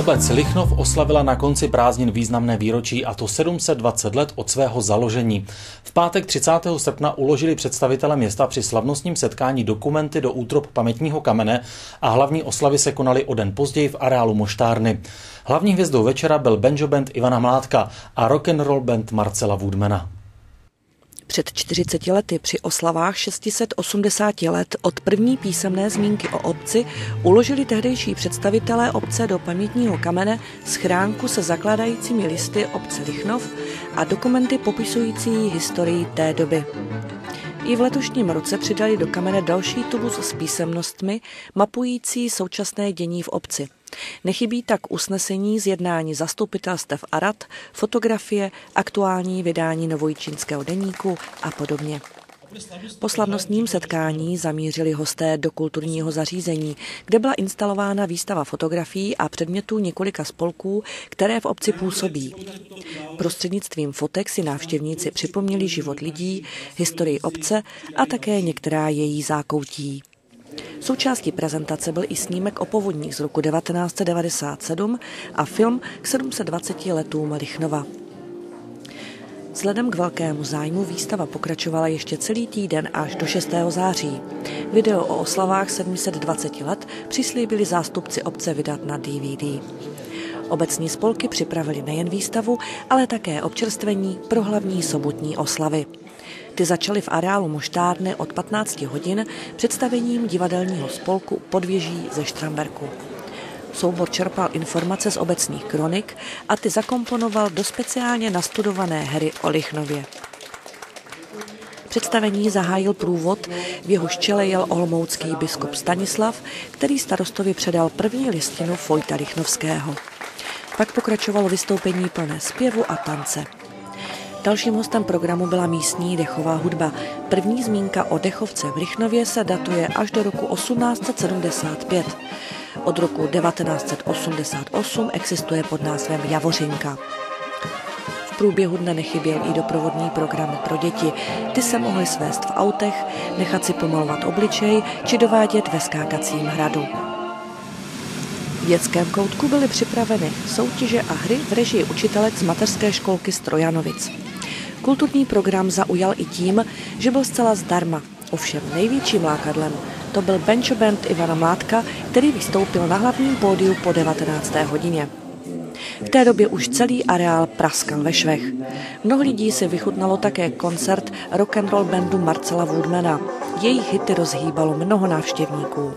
Obec Lichnov oslavila na konci prázdnin významné výročí a to 720 let od svého založení. V pátek 30. srpna uložili představitele města při slavnostním setkání dokumenty do útrop pamětního kamene a hlavní oslavy se konaly o den později v areálu Moštárny. Hlavní hvězdou večera byl banjo band Ivana Mládka a rock'n'roll band Marcela Woodmana. Před 40 lety při oslavách 680 let od první písemné zmínky o obci uložili tehdejší představitelé obce do pamětního kamene schránku se zakladajícími listy obce Lichnov a dokumenty popisující historii té doby. I v letošním roce přidali do kamene další tubus s písemnostmi mapující současné dění v obci – Nechybí tak usnesení z jednání zastupitelstev Arad, fotografie, aktuální vydání novojčínského deníku a podobně. Po slavnostním setkání zamířili hosté do kulturního zařízení, kde byla instalována výstava fotografií a předmětů několika spolků, které v obci působí. Prostřednictvím fotek si návštěvníci připomněli život lidí, historii obce a také některá její zákoutí. Součástí prezentace byl i snímek o povodních z roku 1997 a film k 720 letům Lichnova. Vzhledem k velkému zájmu výstava pokračovala ještě celý týden až do 6. září. Video o oslavách 720 let přislíbili zástupci obce vydat na DVD. Obecní spolky připravili nejen výstavu, ale také občerstvení pro hlavní sobotní oslavy. Ty začaly v areálu Moštárny od 15 hodin představením divadelního spolku Podvěží ze Štramberku. Soubor čerpal informace z obecních kronik a ty zakomponoval do speciálně nastudované hry o Lichnově. Představení zahájil průvod, v jeho čele jel olmoucký biskup Stanislav, který starostovi předal první listinu Fojta Lichnovského. Pak pokračovalo vystoupení plné zpěvu a tance. Dalším hostem programu byla místní dechová hudba. První zmínka o dechovce v Lichnově se datuje až do roku 1875. Od roku 1988 existuje pod názvem Javořinka. V průběhu dne nechyběl i doprovodný program pro děti. Ty se mohly svést v autech, nechat si pomalovat obličej či dovádět ve skákacím hradu. V dětském koutku byly připraveny soutěže a hry v režii učitelek z mateřské školky Strojanovic. Kulturní program zaujal i tím, že byl zcela zdarma. Ovšem největším lákadlem to byl banjo band Ivana Mládka, který vystoupil na hlavním pódiu po 19. hodině. V té době už celý areál praskal ve švech. Mnoho lidí si vychutnalo také koncert rock and roll bandu Marcela Woodmana. Jejich hity rozhýbalo mnoho návštěvníků.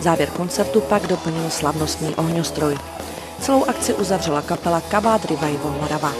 Závěr koncertu pak doplnil slavnostní ohňostroj. Celou akci uzavřela kapela Kabát Revival Morava.